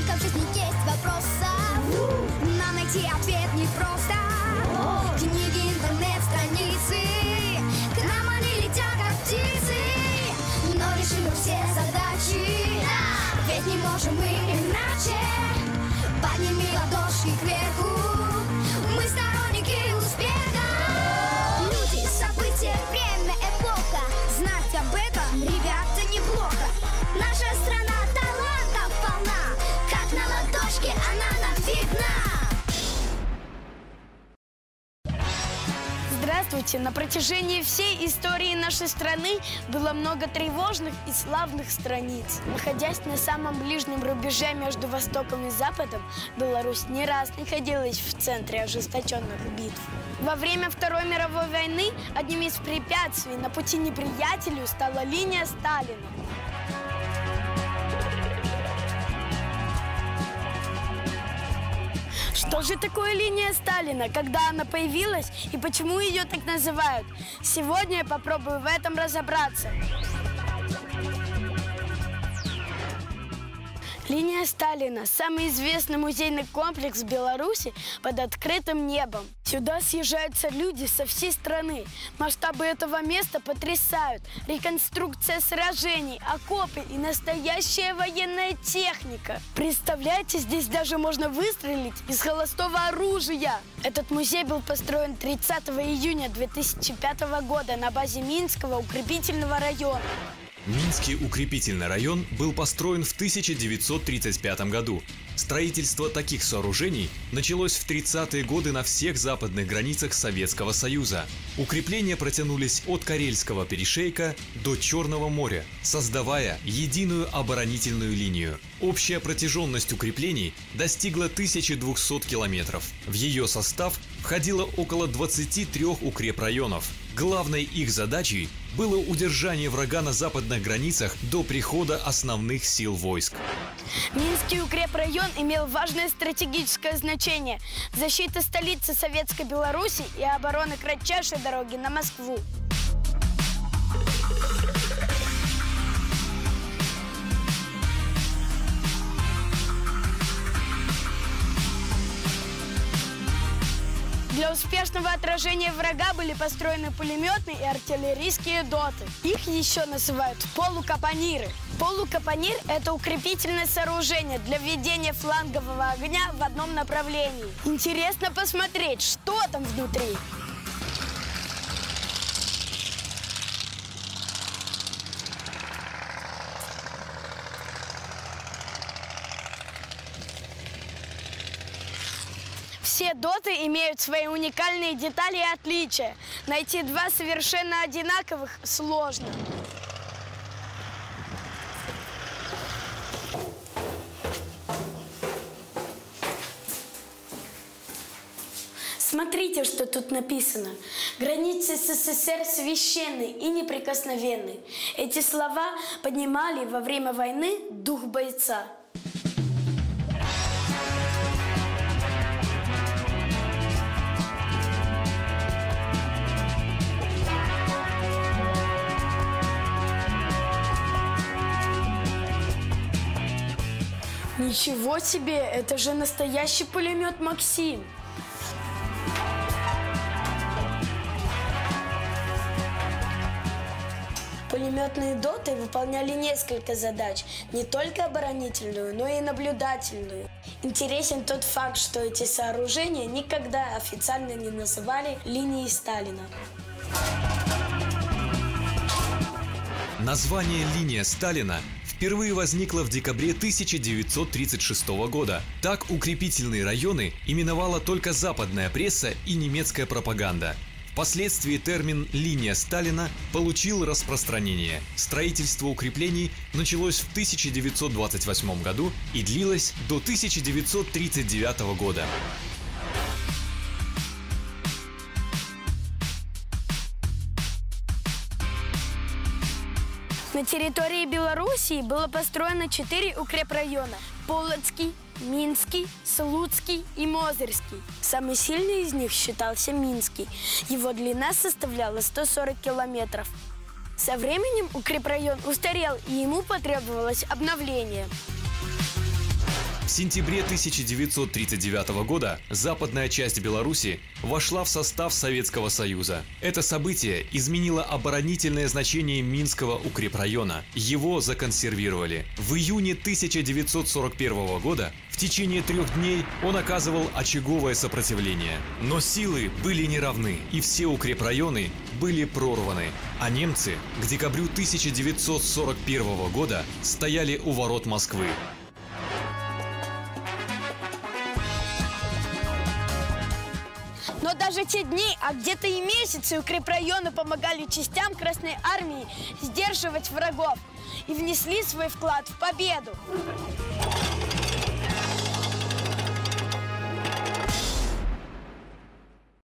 Сколько в жизни есть вопросов Нам найти ответ непросто. Книги, интернет-страницы К нам они летят, как птицы. Но решим все задачи. Ведь не можем мы Здравствуйте! На протяжении всей истории нашей страны было много тревожных и славных страниц. Находясь на самом ближнем рубеже между Востоком и Западом, Беларусь не раз находилась в центре ожесточенных битв. Во время Второй мировой войны одним из препятствий на пути неприятелю стала линия Сталина. Что же такое линия Сталина, когда она появилась и почему ее так называют? Сегодня я попробую в этом разобраться. Линия Сталина – самый известный музейный комплекс Беларуси под открытым небом. Сюда съезжаются люди со всей страны. Масштабы этого места потрясают. Реконструкция сражений, окопы и настоящая военная техника. Представляете, здесь даже можно выстрелить из холостого оружия. Этот музей был построен 30 июня 2005 года на базе Минского укрепительного района. Минский укрепительный район был построен в 1935 году. Строительство таких сооружений началось в 30-е годы на всех западных границах Советского Союза. Укрепления протянулись от Карельского перешейка до Черного моря, создавая единую оборонительную линию. Общая протяженность укреплений достигла 1200 километров. В ее состав входило около 23 укрепрайонов. Главной их задачей было удержание врага на западных границах до прихода основных сил войск. Минский укрепрайон имел важное стратегическое значение – защита столицы Советской Беларуси и обороны кратчайшей дороги на Москву. Для успешного отражения врага были построены пулеметные и артиллерийские доты. Их еще называют полукапониры. Полукапонир – это укрепительное сооружение для введения флангового огня в одном направлении. Интересно посмотреть, что там внутри. Все доты имеют свои уникальные детали и отличия. Найти два совершенно одинаковых сложно. Смотрите, что тут написано. Границы СССР священны и неприкосновенны. Эти слова поднимали во время войны дух бойца. Ничего себе! Это же настоящий пулемет Максим! Пулеметные доты выполняли несколько задач, не только оборонительную, но и наблюдательную. Интересен тот факт, что эти сооружения никогда официально не называли линией Сталина. Название «Линия Сталина» впервые возникло в декабре 1936 года. Так укрепительные районы именовала только западная пресса и немецкая пропаганда. Впоследствии термин «линия Сталина» получил распространение. Строительство укреплений началось в 1928 году и длилось до 1939 года. На территории Белоруссии было построено четыре укрепрайона – Полоцкий, Минский, Слуцкий и Мозырский. Самый сильный из них считался Минский. Его длина составляла 140 километров. Со временем укрепрайон устарел, и ему потребовалось обновление. В сентябре 1939 года западная часть Беларуси вошла в состав Советского Союза. Это событие изменило оборонительное значение Минского укрепрайона. Его законсервировали. В июне 1941 года в течение трех дней он оказывал очаговое сопротивление. Но силы были неравны, и все укрепрайоны были прорваны. А немцы к декабрю 1941 года стояли у ворот Москвы. Даже те дни, а где-то и месяцы укрепрайоны помогали частям Красной Армии сдерживать врагов и внесли свой вклад в победу.